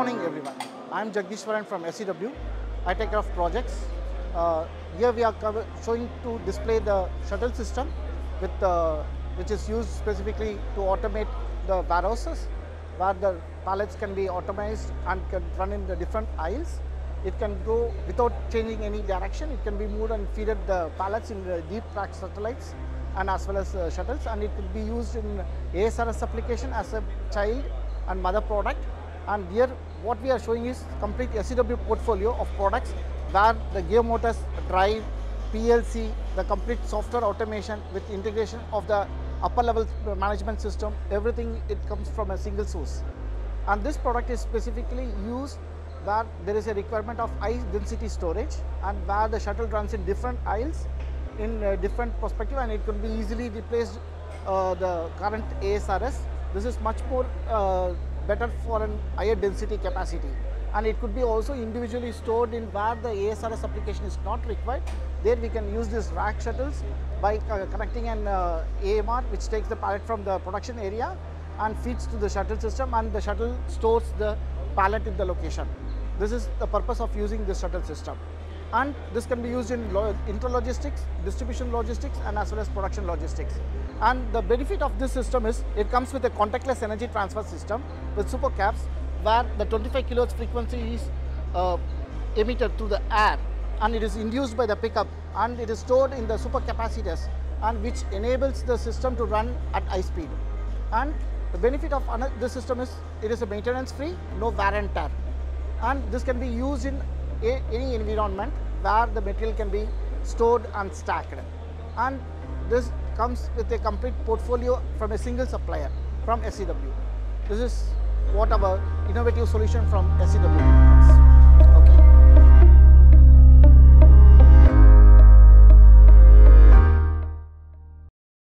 morning everyone. I am Jagdishwaran from SEW. I take care of projects. Uh, here we are showing to display the shuttle system with uh, which is used specifically to automate the warehouses where the pallets can be automated and can run in the different aisles. It can go without changing any direction. It can be moved and feeded the pallets in the deep track satellites and as well as uh, shuttles and it will be used in ASRS application as a child and mother product and here what we are showing is complete SEW portfolio of products where the gear motors, drive, PLC, the complete software automation with integration of the upper level management system, everything it comes from a single source. And this product is specifically used where there is a requirement of high density storage and where the shuttle runs in different aisles in a different perspective and it can be easily replaced uh, the current ASRS. This is much more uh, better for an higher density capacity and it could be also individually stored in where the ASRS application is not required. There we can use these rack shuttles by uh, connecting an uh, AMR which takes the pallet from the production area and feeds to the shuttle system and the shuttle stores the pallet in the location. This is the purpose of using this shuttle system and this can be used in lo- intralogistics, distribution logistics and as well as production logistics. And the benefit of this system is it comes with a contactless energy transfer system with super caps where the 25 kilohertz frequency is uh, emitted through the air and it is induced by the pickup and it is stored in the super capacitors and which enables the system to run at high speed. And the benefit of this system is it is a maintenance free, no wear and tear and this can be used in any environment where the material can be stored and stacked and this comes with a complete portfolio from a single supplier from SEW. This is what our innovative solution from SEW.